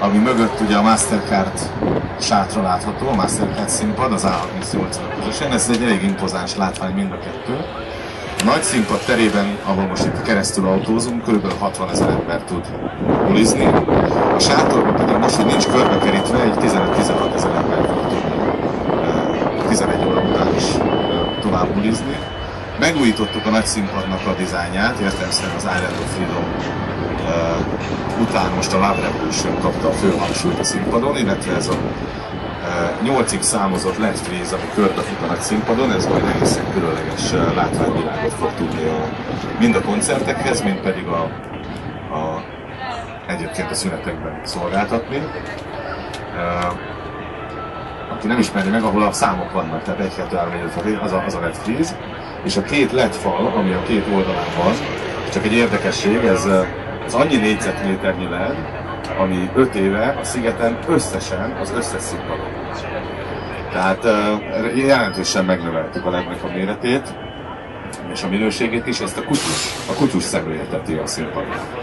ami mögött ugye a Mastercard sátra látható, a Mastercard színpad, az A38 közösen. Ez egy elég impozáns látvány mind a kettő. A nagy színpad terében, ahol most itt keresztül autózunk, kb. 60 ezer ember tud bulizni. A sátorban pedig most, hogy nincs körbekerítve, egy 15-16 ezer ember tudni 11 óra után is tovább bulizni. Megújítottuk a nagy színpadnak a dizájnját, értelemszerűen az Island of Freedom után most a Love Revolution kapta a fő hangsúlyt a színpadon, illetve ez a uh, 8-ig számozott LED freeze, ami körbefut a színpadon, ez majd egészen különleges uh, látványvilágot fog tudni a, mind a koncertekhez, mind pedig a, a egyébként a szünetekben szolgáltatni. Uh, aki nem ismeri meg, ahol a számok vannak, tehát 1, 2, 3, 4, 5, az a, az a LED freeze, és a két LED fal, ami a két oldalán van, csak egy érdekesség, ez, ez annyi négyzetméternyi LED, ami 5 éve a szigeten összesen az összes színpadon. Tehát jelentősen megnöveltük a lednek a méretét, és a minőségét is, ezt a kutyus, a kutyus szemlélteti a színpadon.